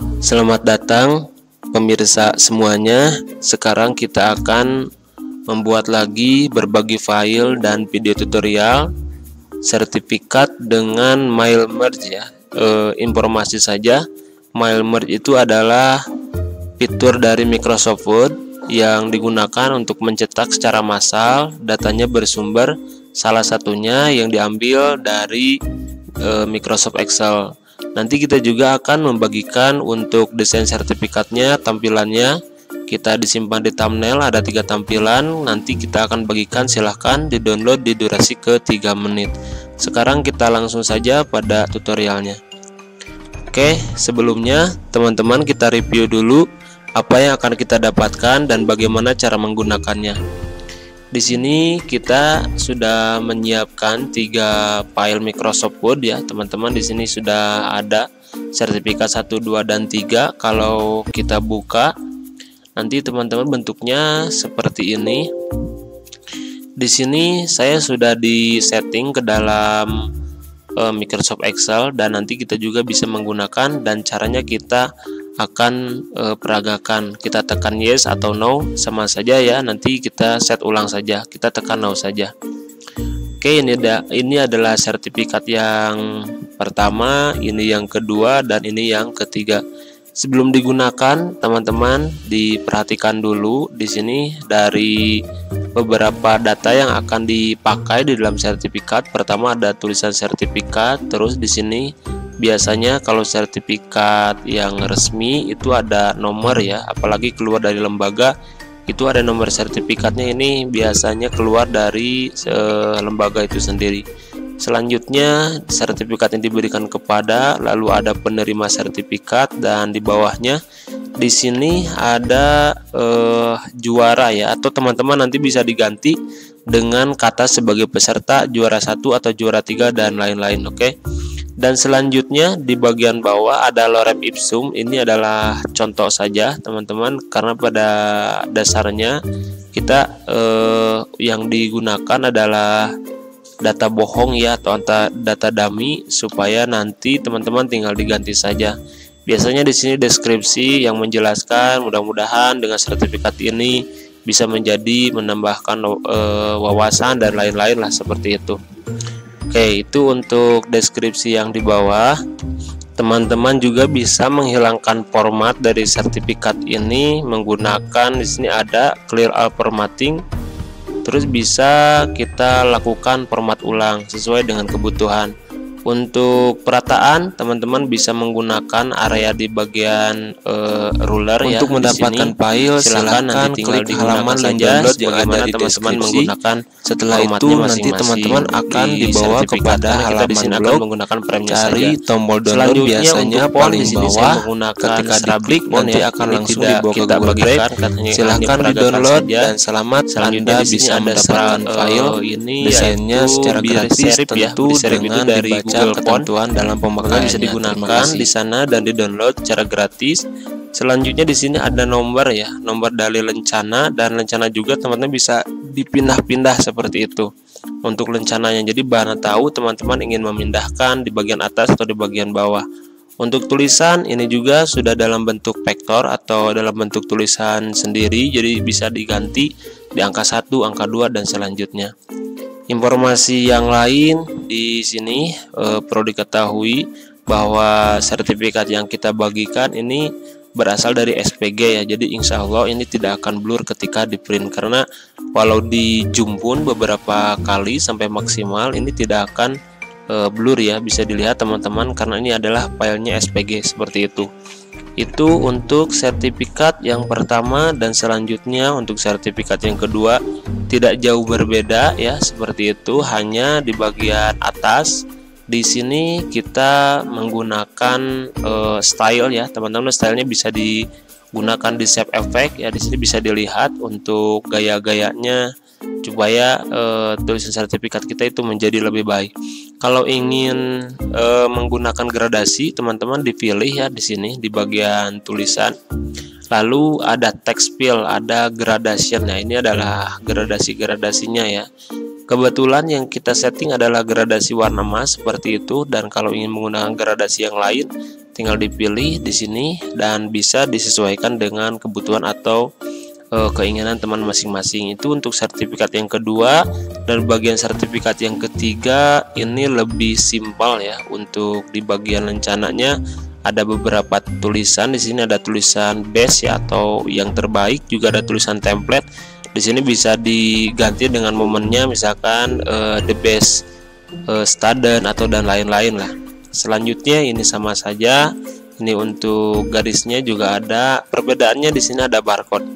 Selamat datang pemirsa semuanya. Sekarang kita akan membuat lagi berbagi file dan video tutorial sertifikat dengan mail merge ya. E, informasi saja, mail merge itu adalah fitur dari Microsoft Word yang digunakan untuk mencetak secara massal datanya bersumber salah satunya yang diambil dari e, Microsoft Excel. Nanti kita juga akan membagikan untuk desain sertifikatnya, tampilannya. Kita disimpan di thumbnail ada tiga tampilan. Nanti kita akan bagikan silahkan di download di durasi ke 3 menit. Sekarang kita langsung saja pada tutorialnya. Oke, sebelumnya teman-teman kita review dulu apa yang akan kita dapatkan dan bagaimana cara menggunakannya. Di sini kita sudah menyiapkan tiga file Microsoft Word ya, teman-teman. Di sini sudah ada sertifikat 1, 2 dan 3. Kalau kita buka nanti teman-teman bentuknya seperti ini. Di sini saya sudah di setting ke dalam uh, Microsoft Excel dan nanti kita juga bisa menggunakan dan caranya kita akan e, peragakan. Kita tekan yes atau no sama saja ya. Nanti kita set ulang saja. Kita tekan no saja. Oke ini ada ini adalah sertifikat yang pertama ini yang kedua dan ini yang ketiga. Sebelum digunakan teman-teman diperhatikan dulu di sini dari beberapa data yang akan dipakai di dalam sertifikat. Pertama ada tulisan sertifikat terus di sini biasanya kalau sertifikat yang resmi itu ada nomor ya. Apalagi keluar dari lembaga itu ada nomor sertifikatnya. Ini biasanya keluar dari lembaga itu sendiri. Selanjutnya sertifikat yang diberikan kepada lalu ada penerima sertifikat dan di bawahnya di sini ada eh, juara ya. Atau teman-teman nanti bisa diganti dengan kata sebagai peserta juara satu atau juara tiga dan lain-lain oke? okay? Dan selanjutnya di bagian bawah ada lorem ipsum. Ini adalah contoh saja teman-teman. Karena pada dasarnya kita eh, yang digunakan adalah data bohong ya atau data dummy supaya nanti teman-teman tinggal diganti saja. Biasanya di sini deskripsi yang menjelaskan mudah-mudahan dengan sertifikat ini bisa menjadi menambahkan eh, wawasan dan lain-lain lah seperti itu Oke, itu untuk deskripsi yang di bawah. Teman-teman juga bisa menghilangkan format dari sertifikat ini menggunakan di sini ada clear all formatting. Terus bisa kita lakukan format ulang sesuai dengan kebutuhan. Untuk perataan, teman-teman bisa menggunakan area di bagian uh, ruler ya. Untuk mendapatkan file, silakan nanti tinggal di halaman dan download yang ada di teman-teman menggunakan. Setelah itu nanti teman-teman akan dibawa kepada halaman di sini blog. menggunakan cari tombol download biasanya paling bawah. Ketika diklik nanti akan langsung dibawa ke Google Drive. Silahkan di download dan selamat Anda bisa mendapatkan file ini desainnya secara gratis tentu dengan dibaca Google ketentuan dalam pemakaian bisa digunakan di sana dan di-download secara gratis. Selanjutnya di sini ada nomor ya, nomor dalil lencana dan lencana juga teman-teman bisa dipindah-pindah seperti itu untuk lencananya. Jadi bahan tahu teman-teman ingin memindahkan di bagian atas atau di bagian bawah. Untuk tulisan ini juga sudah dalam bentuk vektor atau dalam bentuk tulisan sendiri jadi bisa diganti di angka 1, angka 2 dan selanjutnya. Informasi yang lain di sini eh, perlu diketahui bahwa sertifikat yang kita bagikan ini berasal dari SPG ya. Jadi insya Allah ini tidak akan blur ketika di print karena walau dijumpun beberapa kali sampai maksimal ini tidak akan e, blur ya. Bisa dilihat teman-teman karena ini adalah filenya SPG seperti itu itu untuk sertifikat yang pertama dan selanjutnya untuk sertifikat yang kedua. Tidak jauh berbeda ya seperti itu. Hanya di bagian atas. Di sini kita menggunakan uh, style ya. Teman-teman stylenya bisa digunakan di save effect ya. Di sini bisa dilihat untuk gaya-gayanya supaya uh, tulisan sertifikat kita itu menjadi lebih baik. Kalau ingin uh, menggunakan gradasi, teman-teman dipilih ya di sini di bagian tulisan. Lalu ada text fill, ada gradation. Nah, ini adalah gradasi-gradasinya ya. Kebetulan yang kita setting adalah gradasi warna emas seperti itu dan kalau ingin menggunakan gradasi yang lain tinggal dipilih di sini dan bisa disesuaikan dengan kebutuhan atau uh, keinginan teman masing-masing. Itu untuk sertifikat yang kedua dan bagian sertifikat yang ketiga ini lebih simpel ya. Untuk di bagian rencananya ada beberapa tulisan. Di sini ada tulisan best ya atau yang terbaik. Juga ada tulisan template. Di sini bisa diganti dengan momennya misalkan uh, the best uh, student atau dan lain-lain lah. Selanjutnya ini sama saja ini untuk garisnya juga ada. Perbedaannya di sini ada barcode.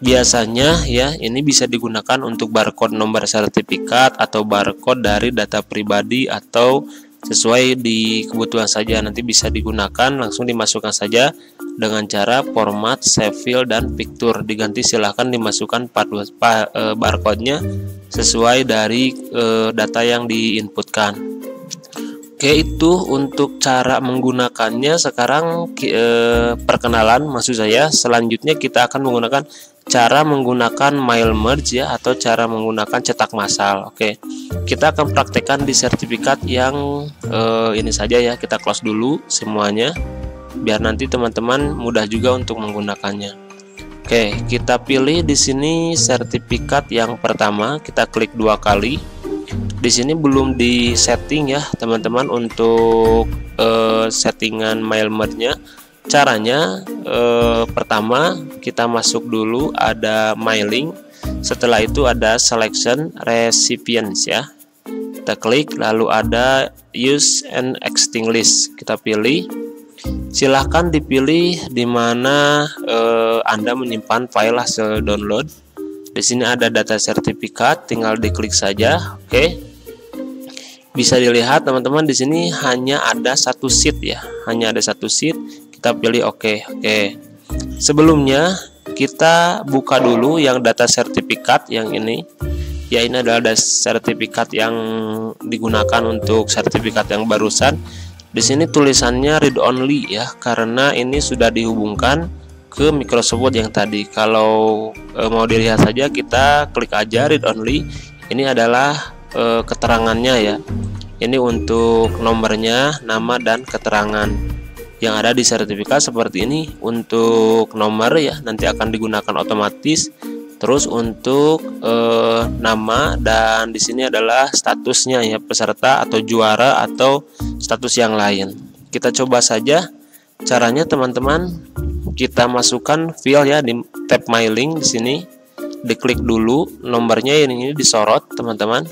Biasanya ya ini bisa digunakan untuk barcode nomor sertifikat atau barcode dari data pribadi atau sesuai di kebutuhan saja. Nanti bisa digunakan langsung dimasukkan saja dengan cara format save dan picture. Diganti silahkan dimasukkan e, barcode-nya sesuai dari e, data yang diinputkan Oke itu untuk cara menggunakannya sekarang e, perkenalan maksud saya selanjutnya kita akan menggunakan cara menggunakan mail merge ya atau cara menggunakan cetak massal. Oke, kita akan praktekkan di sertifikat yang uh, ini saja ya. Kita close dulu semuanya biar nanti teman-teman mudah juga untuk menggunakannya. Oke, kita pilih di sini sertifikat yang pertama. Kita klik dua kali. Di sini belum di setting ya teman-teman untuk uh, settingan mail merge-nya caranya eh, pertama kita masuk dulu ada mailing. Setelah itu ada selection recipients ya. Kita klik lalu ada use and extinguish kita pilih. Silahkan dipilih di mana eh, Anda menyimpan file hasil download. Di sini ada data sertifikat tinggal diklik saja. Oke. okay. Bisa dilihat teman-teman di sini hanya ada satu sheet ya. Hanya ada satu sheet kita pilih oke okay. oke. Okay. sebelumnya kita buka dulu yang data sertifikat yang ini. Ya ini adalah sertifikat yang digunakan untuk sertifikat yang barusan. Di sini tulisannya read only ya karena ini sudah dihubungkan ke Microsoft Word yang tadi. Kalau e, mau dilihat saja kita klik aja read only. Ini adalah e, keterangannya ya. Ini untuk nomornya nama dan keterangan. Yang ada di sertifikat seperti ini untuk nomor ya nanti akan digunakan otomatis. Terus untuk eh, nama dan di sini adalah statusnya ya peserta atau juara atau status yang lain. Kita coba saja. Caranya teman-teman kita masukkan file ya di tab mailing di sini diklik dulu nomornya ini disorot teman-teman.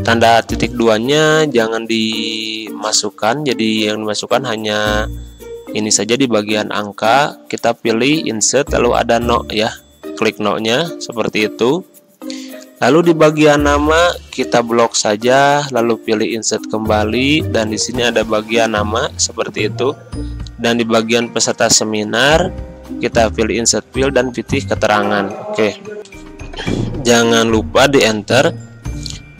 Tanda titik duanya jangan dimasukkan jadi yang dimasukkan hanya ini saja di bagian angka. Kita pilih insert lalu ada no ya klik no nya seperti itu. Lalu di bagian nama kita blok saja lalu pilih insert kembali dan di sini ada bagian nama seperti itu. Dan di bagian peserta seminar kita pilih insert field dan pilih keterangan. Oke. Jangan lupa di enter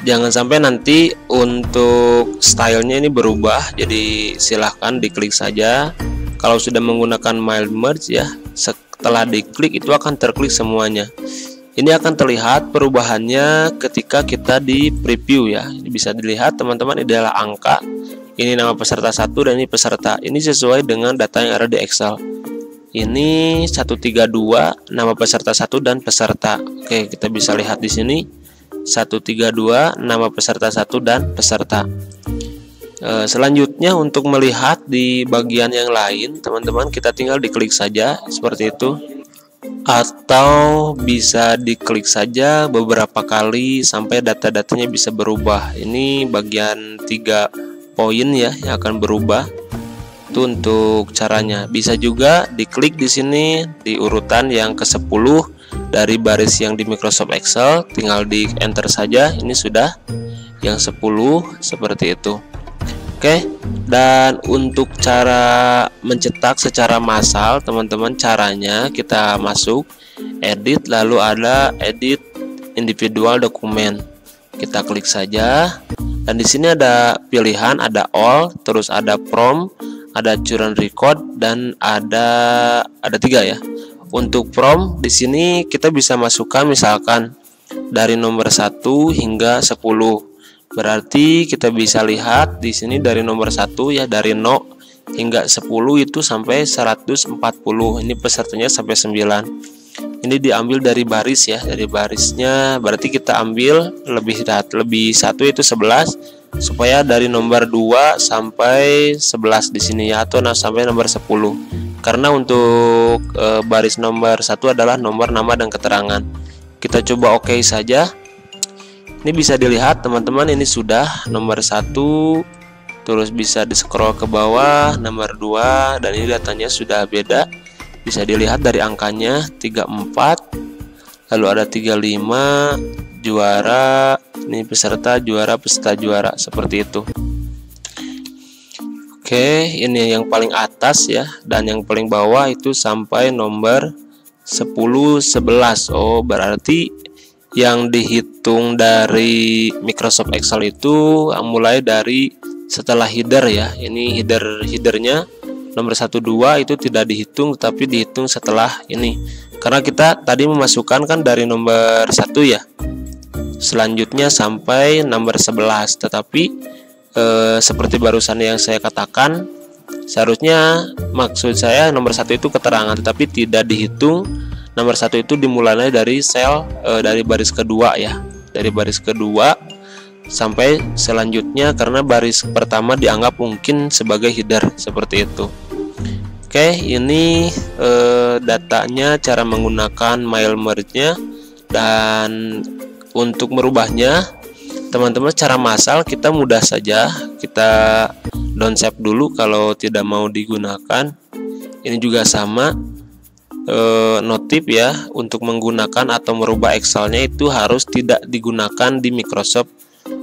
jangan sampai nanti untuk stylenya ini berubah. Jadi silahkan diklik saja. Kalau sudah menggunakan mild merge ya setelah diklik itu akan terklik semuanya. Ini akan terlihat perubahannya ketika kita di preview ya. Bisa dilihat teman-teman ini adalah angka. Ini nama peserta satu dan ini peserta. Ini sesuai dengan data yang ada di Excel ini 132 nama peserta satu dan peserta. Oke kita bisa lihat di sini. 132 nama peserta satu dan peserta. E, selanjutnya untuk melihat di bagian yang lain teman-teman kita tinggal diklik saja seperti itu. Atau bisa diklik saja beberapa kali sampai data-datanya bisa berubah. Ini bagian tiga poin ya yang akan berubah itu untuk caranya. Bisa juga diklik di sini di urutan yang ke 10 dari baris yang di Microsoft Excel. Tinggal di enter saja. Ini sudah yang 10 seperti itu. Oke dan untuk cara mencetak secara massal teman-teman caranya kita masuk edit lalu ada edit individual dokumen. Kita klik saja. Dan di sini ada pilihan ada all terus ada from ada current record dan ada ada tiga ya. Untuk prom di sini kita bisa masukkan misalkan dari nomor 1 hingga 10. Berarti kita bisa lihat di sini dari nomor 1 ya dari 0 hingga 10 itu sampai 140 ini pesertanya sampai 9 ini diambil dari baris ya dari barisnya. Berarti kita ambil lebih lebih satu itu 11 supaya dari nomor 2 sampai 11 di sini ya atau sampai nomor 10 karena untuk e, baris nomor satu adalah nomor nama dan keterangan. Kita coba oke okay saja. Ini bisa dilihat teman-teman ini sudah nomor satu. Terus bisa di scroll ke bawah nomor 2 dan ini datanya sudah beda. Bisa dilihat dari angkanya 34 lalu ada 35 juara ini peserta juara peserta juara seperti itu Oke, ini yang paling atas ya dan yang paling bawah itu sampai nomor 10 11. Oh, berarti yang dihitung dari Microsoft Excel itu mulai dari setelah header ya. Ini header headernya nomor 1 2 itu tidak dihitung tetapi dihitung setelah ini. Karena kita tadi memasukkan kan dari nomor 1 ya. Selanjutnya sampai nomor 11 tetapi e, seperti barusan yang saya katakan seharusnya maksud saya nomor satu itu keterangan tetapi tidak dihitung. Nomor satu itu dimulai dari sel e, dari baris kedua ya dari baris kedua sampai selanjutnya karena baris pertama dianggap mungkin sebagai header seperti itu. Oke ini e, datanya cara menggunakan mail merge nya dan untuk merubahnya teman-teman cara masal kita mudah saja. Kita down save dulu kalau tidak mau digunakan. Ini juga sama e, notif ya untuk menggunakan atau merubah Excelnya itu harus tidak digunakan di Microsoft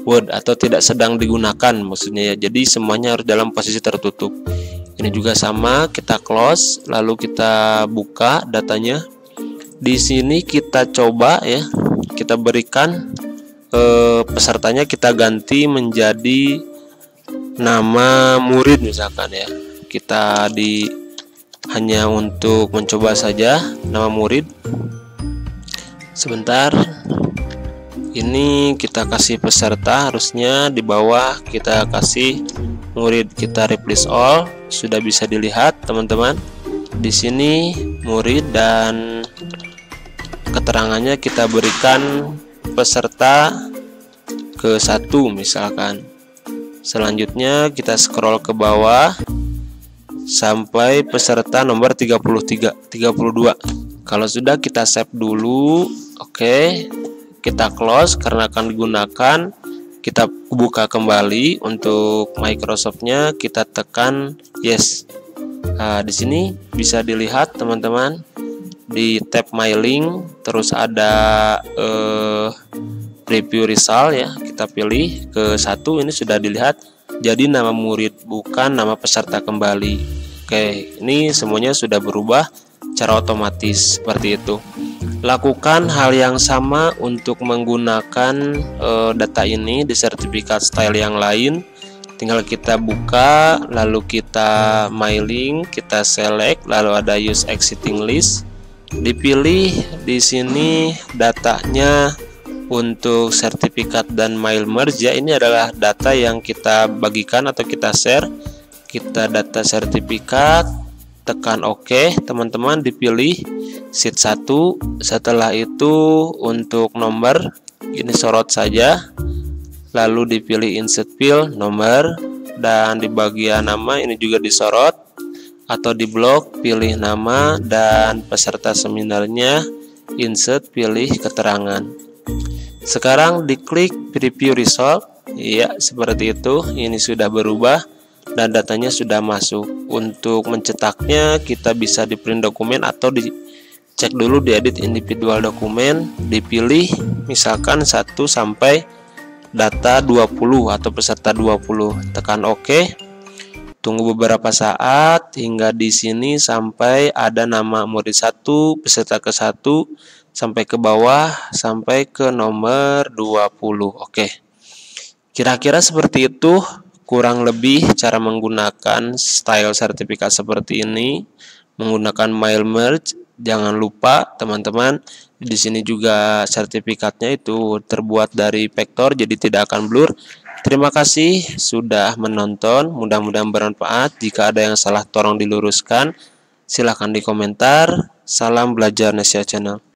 Word atau tidak sedang digunakan maksudnya ya. Jadi semuanya harus dalam posisi tertutup. Ini juga sama kita close lalu kita buka datanya. Di sini kita coba ya kita berikan eh, pesertanya kita ganti menjadi nama murid misalkan ya. Kita di hanya untuk mencoba saja nama murid. Sebentar. Ini kita kasih peserta harusnya di bawah kita kasih murid kita replace all. Sudah bisa dilihat teman-teman. Di sini murid dan keterangannya kita berikan peserta ke satu misalkan. Selanjutnya kita scroll ke bawah sampai peserta nomor 33 32 kalau sudah kita save dulu oke okay. kita close karena akan digunakan. Kita buka kembali untuk Microsoftnya kita tekan yes. Nah, di sini bisa dilihat teman-teman di tab mailing terus ada eh, review result ya kita pilih ke satu ini sudah dilihat. Jadi nama murid bukan nama peserta kembali. Oke ini semuanya sudah berubah cara otomatis seperti itu. Lakukan hal yang sama untuk menggunakan eh, data ini di sertifikat style yang lain. Tinggal kita buka lalu kita mailing kita select lalu ada use exiting list dipilih di sini datanya untuk sertifikat dan mail merge ya. Ini adalah data yang kita bagikan atau kita share. Kita data sertifikat tekan OK teman-teman dipilih sheet 1 setelah itu untuk nomor ini sorot saja. Lalu dipilih insert field nomor dan di bagian nama ini juga disorot atau di blok pilih nama dan peserta seminarnya. Insert pilih keterangan. Sekarang diklik preview result. Ya seperti itu. Ini sudah berubah dan datanya sudah masuk. Untuk mencetaknya kita bisa di print dokumen atau dicek dulu di edit individual dokumen. Dipilih misalkan 1 sampai data 20 atau peserta 20 tekan OK Tunggu beberapa saat hingga di sini sampai ada nama murid satu, peserta ke satu, sampai ke bawah, sampai ke nomor 20. Oke. Kira-kira seperti itu kurang lebih cara menggunakan style sertifikat seperti ini menggunakan mail merge jangan lupa teman-teman di sini juga sertifikatnya itu terbuat dari vektor jadi tidak akan blur Terima kasih sudah menonton. Mudah-mudahan bermanfaat. Jika ada yang salah tolong diluruskan. Silahkan di komentar. Salam belajar Nesia Channel.